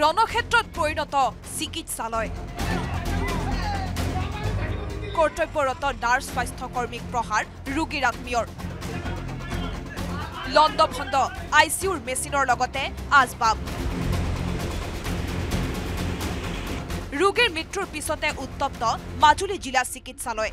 ৰণক্ষেত্ৰত পৰিণত চিকিৎসালয়। কৰ্তব্যৰত নাৰ্ছ স্বাস্থ্যকৰ্মীক প্ৰহাৰ ৰোগীৰ আত্মীয়ৰ লণ্ডভণ্ড আই চি ইউৰ মেচিনৰ লগতে আজবাব ৰোগীৰ মৃত্যুৰ পিছতে উত্তপ্ত মাজুলী জিলা চিকিৎসালয়।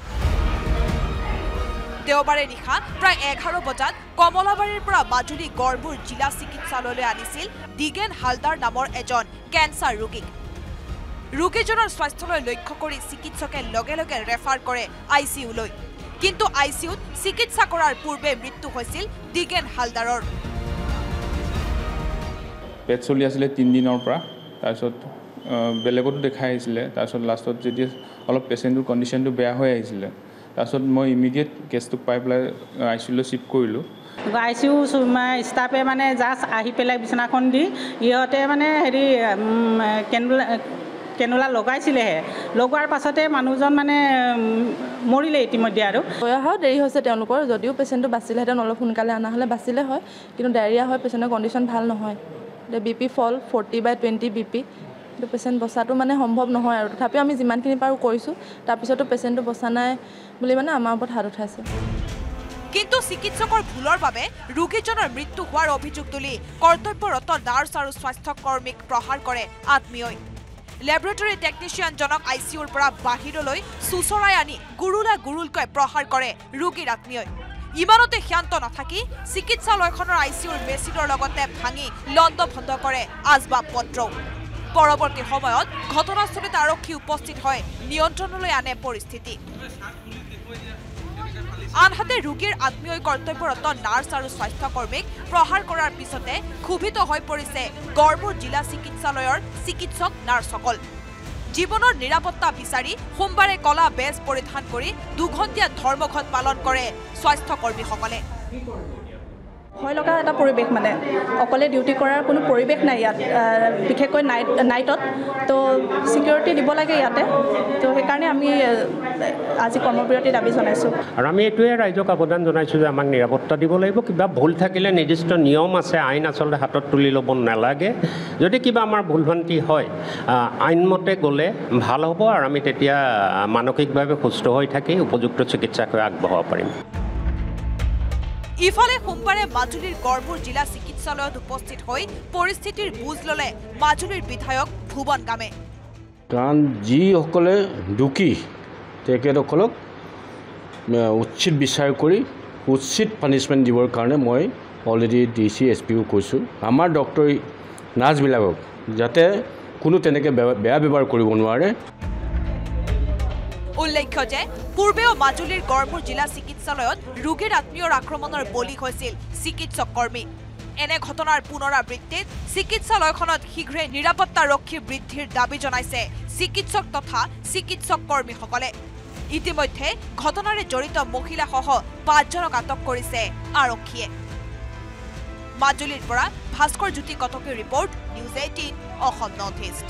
দেওবাৰে নিশা প্ৰায় এঘাৰ বজাত কমলাবাৰীৰ পৰা মাজুলী গড়মূৰ জিলা চিকিৎসালয়লৈ আনিছিল দিগেন হালদাৰ নামৰ এজন কেঞ্চাৰ ৰোগীক। ৰোগীজনৰ স্বাস্থ্যলৈ লক্ষ্য কৰি চিকিৎসকে লগে লগে ৰেফাৰ কৰে আই চি ইউলৈ। কিন্তু আই চি ইউত চিকিৎসা কৰাৰ পূৰ্বে মৃত্যু হৈছিল দিগেন হালদাৰৰ। পেট চলি আছিলে তিনিদিনৰ পৰা। তাৰপিছত বেলেগতো দেখাই আহিছিলে। তাৰপিছত লাষ্টত যেতিয়া অলপ পেচেণ্টটোৰ কণ্ডিশ্যনটো বেয়া হৈ আহিছিলে। তাৰপিছত মই ইমিডিয়েট কেছটোক পাই পেলাই আই চি ইউলৈ শ্বিফ্ট কৰিলোঁ। আই চি ইউ ষ্টাফে মানে জাষ্ট আহি পেলাই বিচনাখন দি ইহঁতে মানে হেৰি কেনুলা কেনুলা লগাইছিলেহে। লগোৱাৰ পাছতে মানুহজন মানে মৰিলে ইতিমধ্যে আৰু। হৈ অহাও দেৰি হৈছে তেওঁলোকৰ যদিও পেচেণ্টটো বাচিলেহেঁতেন অলপ সোনকালে অনা হ'লে বাচিলে হয় কিন্তু ডায়েৰিয়া হয় পেচেণ্টৰ কণ্ডিশ্যন ভাল নহয়। এতিয়া B P fall forty by twenty B P কিন্তু পেচেণ্ট বচাটো মানে সম্ভৱ নহয় আৰু। তথাপিও আমি যিমানখিনি পাৰোঁ কৰিছোঁ তাৰপিছতো পেচেণ্টটো বচা নাই বুলি মানে আমাৰ ওপৰত হাত উঠাইছে। কিন্তু চিকিৎসকৰ ভুলৰ বাবে ৰোগীজনৰ মৃত্যু হোৱাৰ অভিযোগ তুলি কৰ্তব্যৰত নাৰ্ছ আৰু স্বাস্থ্যকৰ্মীক প্ৰহাৰ কৰে আত্মীয়ই। লেবৰেটৰী টেকনিচিয়ানজনক আই চি ইউৰ পৰা বাহিৰলৈ চোচৰাই আনি গুৰুলা গুৰুলকৈ প্ৰহাৰ কৰে ৰোগীৰ আত্মীয়ই। ইমানতে ক্ষান্ত নাথাকি চিকিৎসালয়খনৰ আই চি ইউৰ মেচিনৰ লগতে ভাঙি লণ্ডভণ্ড কৰে আজবাব পত্ৰও পৰৱৰ্তী সময়ত ঘটনাস্থলীত আৰক্ষী উপস্থিত হয় নিয়ন্ত্ৰণলৈ আনে পৰিস্থিতি। আনহাতে ৰোগীৰ আত্মীয়ই কৰ্তব্যৰত নাৰ্ছ আৰু স্বাস্থ্যকৰ্মীক প্ৰহাৰ কৰাৰ পিছতে ক্ষোভিত হৈ পৰিছে গড়মূৰ জিলা চিকিৎসালয়ৰ চিকিৎসক নাৰ্ছসকল। জীৱনৰ নিৰাপত্তা বিচাৰি সোমবাৰে কলা বেজ পৰিধান কৰি দুঘণ্টীয়া ধৰ্মঘট পালন কৰে স্বাস্থ্যকৰ্মীসকলে। ভয় লগা এটা পৰিৱেশ মানে। অকলে ডিউটি কৰাৰ কোনো পৰিৱেশ নাই ইয়াত বিশেষকৈ নাইট নাইটত তো ছিকিউৰিটি দিব লাগে ইয়াতে। তো সেইকাৰণে আমি আজি কৰ্মবিৰতি দাবী জনাইছোঁ। আৰু আমি এইটোৱে ৰাইজক আবেদন জনাইছোঁ যে আমাক নিৰাপত্তা দিব লাগিব। কিবা ভুল থাকিলে নিৰ্দিষ্ট নিয়ম আছে আইন আচলতে হাতত তুলি ল'ব নালাগে। যদি কিবা আমাৰ ভুল ভ্ৰান্তি হয় আইনমতে গ'লে ভাল হ'ব আৰু আমি তেতিয়া মানসিকভাৱে সুস্থ হৈ থাকি উপযুক্ত চিকিৎসা কৰি আগবঢ়াব পাৰিম। ইফালে সোমবাৰে মাজুলীৰ গড়মূৰ জিলা চিকিৎসালয়ত উপস্থিত হৈ পৰিস্থিতিৰ বুজ ললে মাজুলীৰ বিধায়ক ভুৱন গামে। কাৰণ যিসকলে দোষী তেখেতসকলক উচিত বিচাৰ কৰি উচিত পানিছমেণ্ট দিবৰ কাৰণে মই অলৰেডি ডি চি এছ পিও কৈছোঁ। আমাৰ ডক্টৰী নাৰ্ছবিলাকক যাতে কোনো তেনেকৈ বেয়া ব্যৱহাৰ কৰিব নোৱাৰে। উল্লেখ্য যে পূৰ্বেও মাজুলীৰ গড়মূৰ জিলা চিকিৎসালয়ত ৰোগীৰ আত্মীয়ৰ আক্ৰমণৰ বলি হৈছিল চিকিৎসক কৰ্মী। এনে ঘটনাৰ পুনৰাবৃত্তিত চিকিৎসালয়খনত শীঘ্ৰে নিৰাপত্তাৰক্ষী বৃদ্ধিৰ দাবী জনাইছে চিকিৎসক তথা চিকিৎসক কৰ্মীসকলে। ইতিমধ্যে ঘটনাৰে জড়িত মহিলাসহ পাঁচজনক আটক কৰিছে আৰক্ষীয়ে। মাজুলীৰ পৰা Bhaskar Jyoti কটকীৰ report news eighteen Assam north east.